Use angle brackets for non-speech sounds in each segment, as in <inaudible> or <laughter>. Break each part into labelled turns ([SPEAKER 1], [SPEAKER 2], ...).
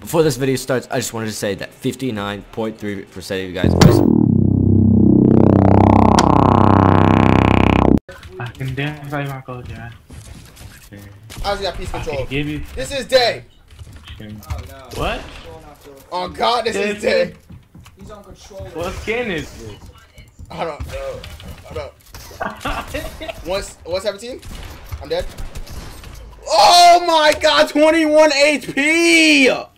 [SPEAKER 1] Before this video starts, I just wanted to say that 59.3% of you guys.
[SPEAKER 2] I can dance like Michael Jackson.
[SPEAKER 3] I just got piece
[SPEAKER 2] I
[SPEAKER 3] control.
[SPEAKER 2] can give you.
[SPEAKER 3] This is day.
[SPEAKER 2] Oh, what?
[SPEAKER 3] Oh God, this is
[SPEAKER 2] This
[SPEAKER 3] day.
[SPEAKER 4] He's on control.
[SPEAKER 2] What skin is this?
[SPEAKER 3] I don't know. I don't. <laughs> Once, 117. I'm dead. Oh my God, 21 HP.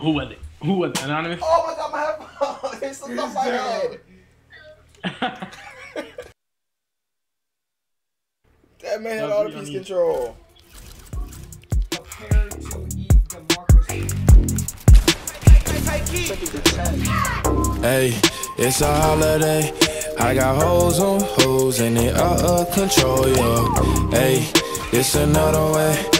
[SPEAKER 2] Who was it? Who was it? Anonymous?
[SPEAKER 3] Oh my God, my headphones. <laughs> They slipped off my head. <laughs> That man had all the
[SPEAKER 2] don't
[SPEAKER 3] piece control.
[SPEAKER 4] Prepare to eat democracy.
[SPEAKER 5] Hey, it's a holiday. I got hoes on hoes and they out of control, yo. Hey, it's another way.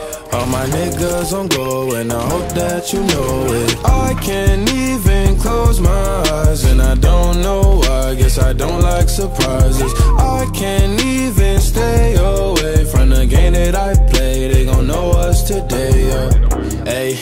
[SPEAKER 5] My niggas on go and I hope that you know it. I can't even close my eyes and I don't know why. Guess I don't like surprises. I can't even stay away from the game that I play. They gon' know us today, yo. Hey.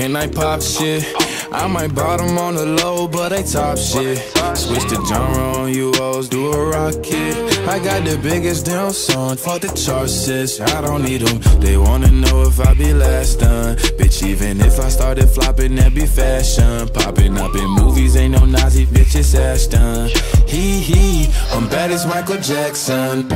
[SPEAKER 5] Can I pop shit? I might bottom on the low, but I top shit. Switch the genre on you always do a rocket. I got the biggest damn song, fuck the charts. I don't need them. They wanna know if I be last done. Bitch, even if I started flopping, that be fashion. Popping up in movies, ain't no Nazi, bitch, it's Ashton. Hee hee, I'm bad as Michael Jackson.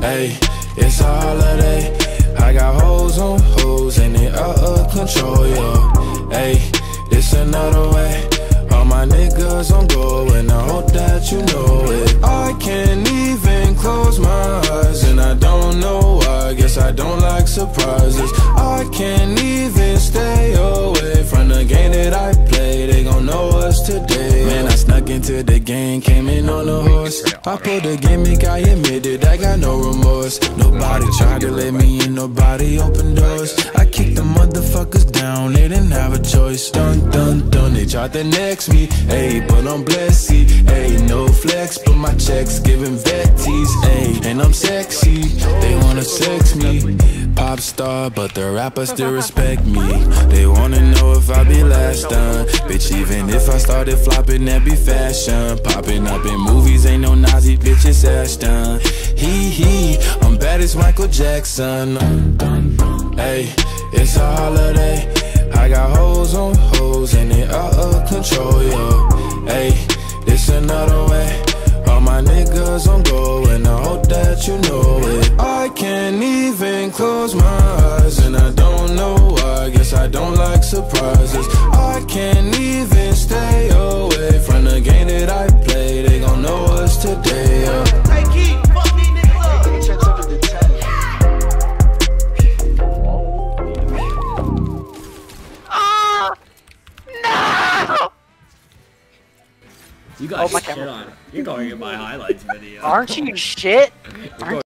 [SPEAKER 5] Hey, it's a holiday. I got hoes on hoes and they out of control, yo. Hey, this another way. All my niggas on go and I hope that you know it. I can't even close my eyes and I don't know why. Guess I don't like surprises. I can't even stay away from the game that I play. They gon' know us today. Man, I snuck into the game, came in on a horse. I pulled the gimmick, I admit it, I got no remorse. Nobody tried to let me in, nobody opened doors. I kicked the motherfuckers down, they didn't have a choice. Dun dun dun, they tried to next me. Ayy, but I'm blessed, ayy, no flex, but my checks giving vetties, ayy, and I'm sexy. They wanna sex me. Pop star, but the rappers still respect me. They wanna know if I be last done. Bitch, even if I started flopping, that be fashion. Popping up in movies, ain't no Nazi, bitch, it's Ashton. Hee hee, I'm bad as Michael Jackson. Hey, it's a holiday. I got hoes on hoes and they out of control, yo. Hey, this another way. All my niggas on go and I hope that you know it. I can't even close my eyes and I don't know why. Guess I don't like surprises. I can't even stay away from the game that I play.
[SPEAKER 1] You got
[SPEAKER 6] Oh, my
[SPEAKER 1] shit on. You're going in my highlights video.
[SPEAKER 6] Aren't you shit? Aren't